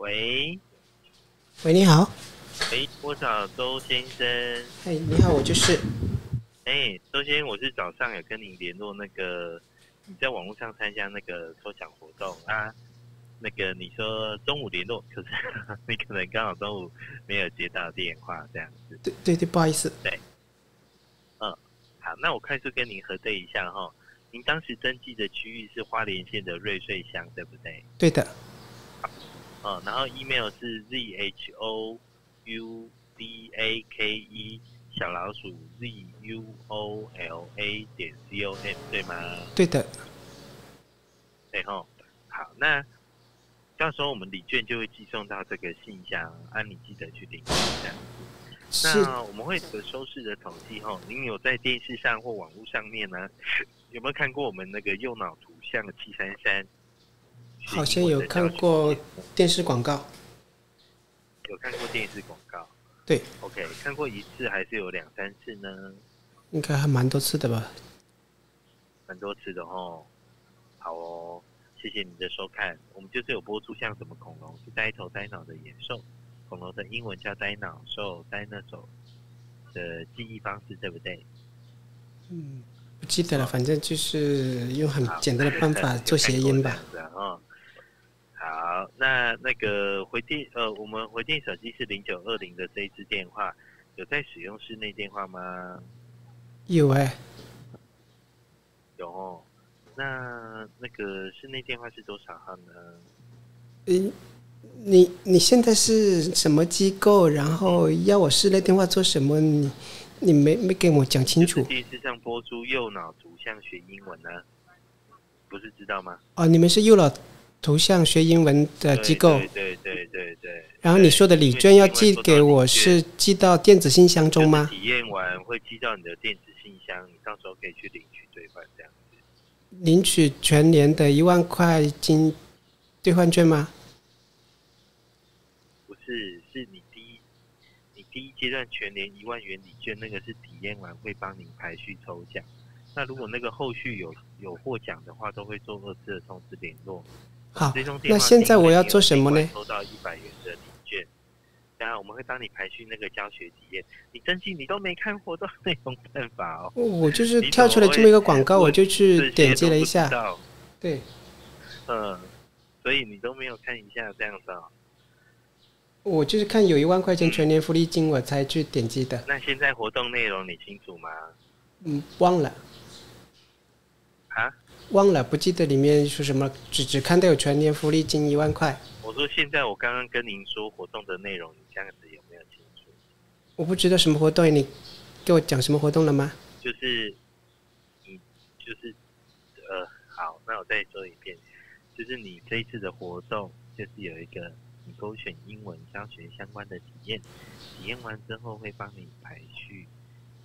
喂，喂，你好。喂，我找周先生。哎，你好，我就是。哎，周先生，我是早上有跟你联络，那个你在网络上参加那个抽奖活动啊。那个你说中午联络，可是 你可能刚好中午没有接到电话，这样子。对对对，不好意思。对。嗯，好，那我快速跟您核对一下哈。您当时登记的区域是花莲县的瑞穗乡，对不对？对的。哦，然后 email 是 z h o u d a k e 小老鼠 z u o l a 点 c o m 对吗？对的。对吼，好，那到时候我们礼券就会寄送到这个信箱，啊，你记得去领一下。那我们会有收视的统计吼，您有在电视上或网络上面呢，有没有看过我们那个右脑图像七三三？好像有看过电视广告，有看过电视广告，对，OK，看过一次还是有两三次呢？应该还蛮多次的吧，蛮多次的哦。好哦，谢谢你的收看。我们就是有播出像什么恐龙是呆头呆脑的野兽，恐龙的英文叫呆脑兽 （dinosaur） 的记忆方式，对不对？嗯，不记得了，反正就是用很简单的办法做谐音吧。好，那那个回电呃，我们回电手机是零九二零的这一支电话，有在使用室内电话吗？有哎，有哦。那那个室内电话是多少号呢？嗯，你你现在是什么机构？然后要我室内电话做什么？你你没没给我讲清楚。第一次上播出右脑图像学英文呢？不是知道吗？哦，你们是右脑。图像学英文的机构，对对对对。然后你说的礼券要寄给我，是寄到电子信箱中吗？体验完会寄到你的电子信箱，你到时候可以去领取兑换这样子。领取全年的一万块金兑换券吗？不是，是你第一，你第一阶段全年一万元礼券，那个是体验完会帮你排序抽奖。那如果那个后续有有获奖的话，都会做二次的通知联络。好，那现在我要做什么呢？收到一百元的礼券，当然我们会帮你排序那个教学体验。你登记你都没看活动内容办法哦。我就是跳出来这么一个广告，我就去点击了一下。对，嗯，所以你都没有看一下这样子哦。我就是看有一万块钱全年福利金，我才去点击的。那现在活动内容你清楚吗？嗯，忘了。啊？忘了，不记得里面说什么，只只看到有全年福利金一万块。我说现在我刚刚跟您说活动的内容，你这样子有没有清楚？我不知道什么活动，你给我讲什么活动了吗？就是，你就是，呃，好，那我再说一遍，就是你这一次的活动，就是有一个你勾选英文教学相关的体验，体验完之后会帮你排序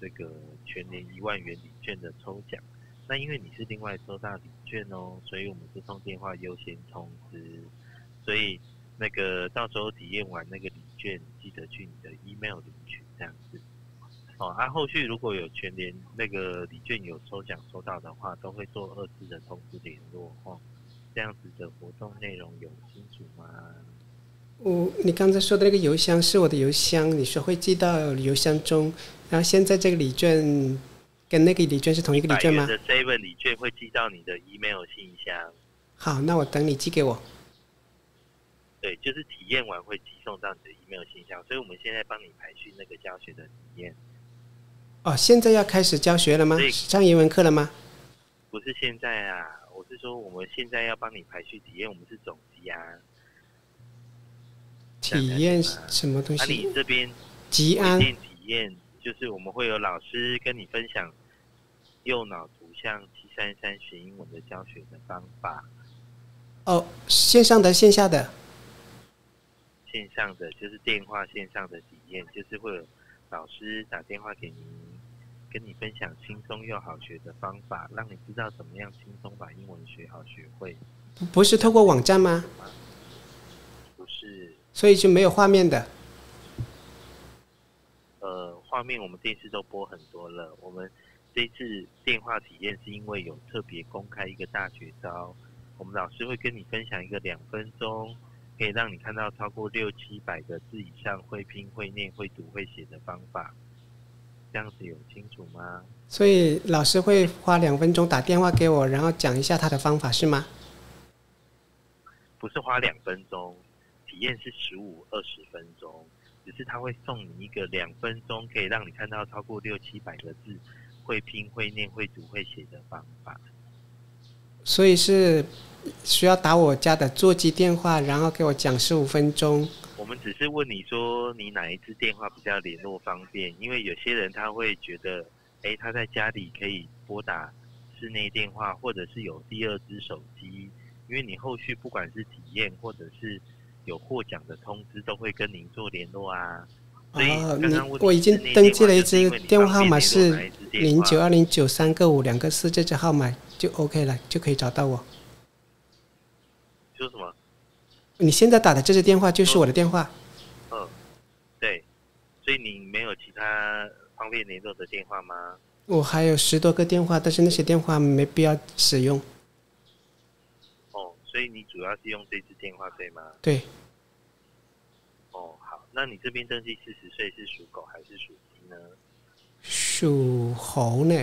这个全年一万元礼券的抽奖。那因为你是另外收到礼券哦，所以我们是通电话优先通知，所以那个到时候体验完那个礼券，记得去你的 email 领取这样子。哦，啊，后续如果有全年那个礼券有抽奖收到的话，都会做二次的通知联络哦。这样子的活动内容有清楚吗？我你刚才说的那个邮箱是我的邮箱，你说会寄到邮箱中，然后现在这个礼券。跟那个礼券是同一个礼券吗？的 seven 礼券会寄到你的 email 信箱。好，那我等你寄给我。对，就是体验完会寄送到你的 email 信箱，所以我们现在帮你排序那个教学的体验。哦，现在要开始教学了吗？上英文课了吗？不是现在啊，我是说我们现在要帮你排序体验，我们是总机啊。体验什么东西？那你这边吉安体验。就是我们会有老师跟你分享右脑图像七三三学英文的教学的方法。哦，线上的、线下的？线上的就是电话线上的体验，就是会有老师打电话给您，跟你分享轻松又好学的方法，让你知道怎么样轻松把英文学好学会。不是透过网站吗？不是。所以就没有画面的。呃画面我们电视都播很多了。我们这次电话体验是因为有特别公开一个大绝招，我们老师会跟你分享一个两分钟可以让你看到超过六七百个字以上，会拼、会念、会读、会写的方法。这样子有清楚吗？所以老师会花两分钟打电话给我，然后讲一下他的方法是吗？不是花两分钟，体验是十五二十分钟，只是他会送你一个两分钟可以让你看到超过六七百个字，会拼、会念、会读、会写的方法。所以是需要打我家的座机电话，然后给我讲十五分钟。我们只是问你说你哪一支电话比较联络方便，因为有些人他会觉得，哎，他在家里可以拨打室内电话，或者是有第二只手机。因为你后续不管是体验或者是有获奖的通知，都会跟您做联络啊。所以刚刚我已经登记了一支电话号码是零九二零九三个五两个四，这支号码就 OK 了，就可以找到我。说什么？你现在打的这支电话就是我的电话。嗯，对。所以你没有其他方便联络的电话吗？我还有十多个电话，但是那些电话没必要使用。哦所以你主要是用这支电话对吗？对。哦，好，那你这边登记四十岁是属狗还是属鸡呢？属猴呢。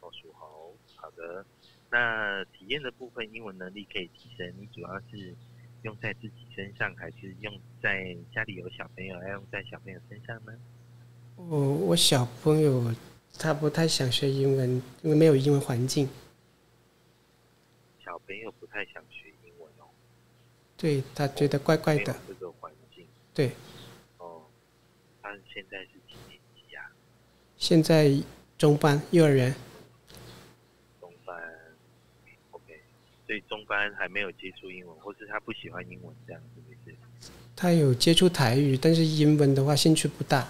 哦，属猴。好的，那体验的部分英文能力可以提升，你主要是用在自己身上，还是用在家里有小朋友，要用在小朋友身上呢？我我小朋友他不太想学英文，因为没有英文环境。小朋友不太想学英文哦，对他觉得怪怪的这个环境。对，哦，他现在是？现在中班幼儿园。中班，OK，所以中班还没有接触英文，或是他不喜欢英文这样子，没事。他有接触台语，但是英文的话兴趣不大。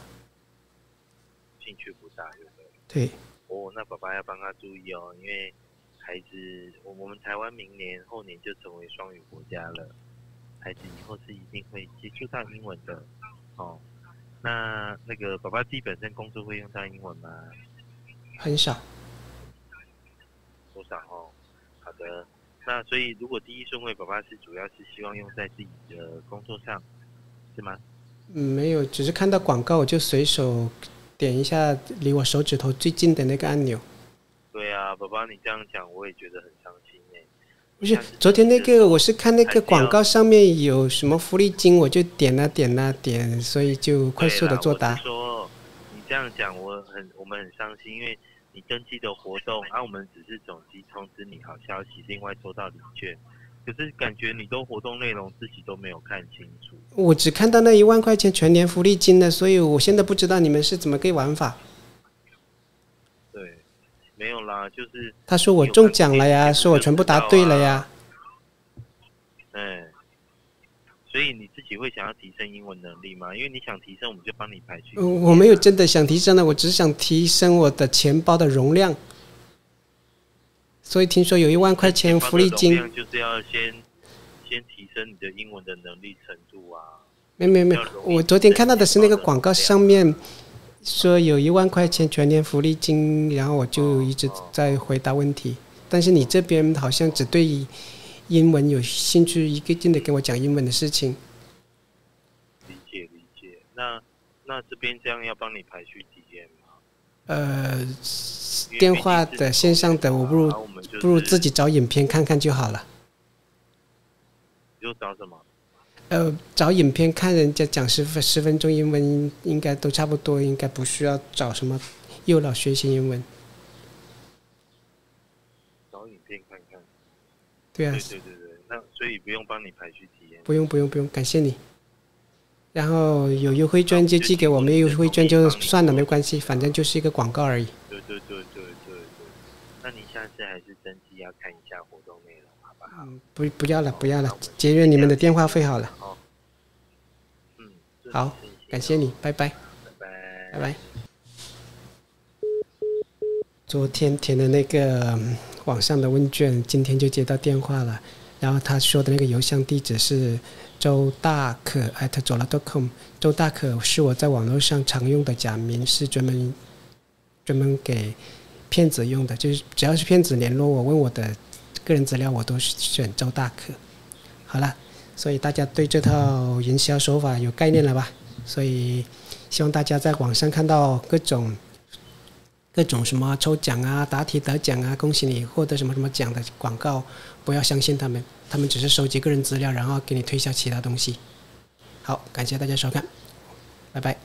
兴趣不大，对不对？对。哦，那爸爸要帮他注意哦，因为。孩子，我我们台湾明年后年就成为双语国家了。孩子以后是一定会接触到英文的，哦。那那个宝宝自己本身工作会用到英文吗？很少。多少哦？好的。那所以如果第一顺位，宝宝是主要是希望用在自己的工作上，是吗？嗯，没有，只是看到广告我就随手点一下离我手指头最近的那个按钮。对啊，宝宝，你这样讲我也觉得很伤心哎。不是，昨天那个我是看那个广告上面有什么福利金，我就点了点了点，所以就快速的作答。说你这样讲我很我们很伤心，因为你登记的活动，啊，我们只是总机通知你好消息，另外收到礼券，可是感觉你都活动内容自己都没有看清楚。我只看到那一万块钱全年福利金的，所以我现在不知道你们是怎么个玩法。没有啦，就是他说我中奖了呀，说我全部答对了呀。嗯，所以你自己会想要提升英文能力吗？因为你想提升，我们就帮你排序。我没有真的想提升的，我只是想提升我的钱包的容量。所以听说有一万块钱福利金，就是要先先提升你的英文的能力程度啊。没没没有，我昨天看到的是那个广告上面。说有一万块钱全年福利金，然后我就一直在回答问题。但是你这边好像只对英文有兴趣，一个劲的跟我讲英文的事情。理解理解，那那这边这样要帮你排序体验吗？呃，电话的线上的，我不如不如自己找影片看看就好了。又找什么？呃，找影片看人家讲十分十分钟英文，应该都差不多，应该不需要找什么幼老学习英文。找影片看看。对啊。对对对对，那所以不用帮你排序体验。不用不用不用，感谢你。然后有优惠券就寄给我，没有优惠券就算了，没关系，反正就是一个广告而已。对对对对对对。那你下次还是登记要看一下活动内容，好不好？嗯，不不要了不要了，节约你们的电话费好了。嗯好，感谢你，拜拜，拜拜，拜拜。昨天填的那个网上的问卷，今天就接到电话了。然后他说的那个邮箱地址是周大可 at 走了 .com。周大可是我在网络上常用的假名，是专门专门给骗子用的。就是只要是骗子联络我问我的个人资料，我都选周大可。好了。所以大家对这套营销手法有概念了吧？所以希望大家在网上看到各种各种什么抽奖啊、答题得奖啊、恭喜你获得什么什么奖的广告，不要相信他们，他们只是收集个人资料，然后给你推销其他东西。好，感谢大家收看，拜拜。